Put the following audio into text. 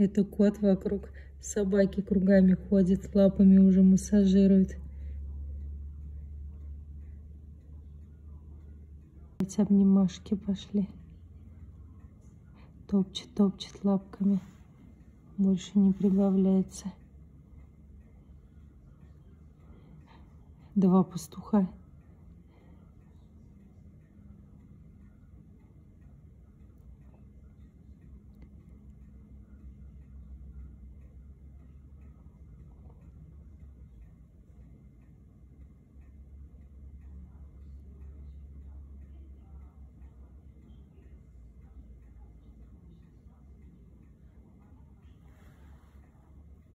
Это кот вокруг собаки кругами ходит, лапами уже массажирует. Эти обнимашки пошли. Топчет, топчет лапками. Больше не прибавляется. Два пастуха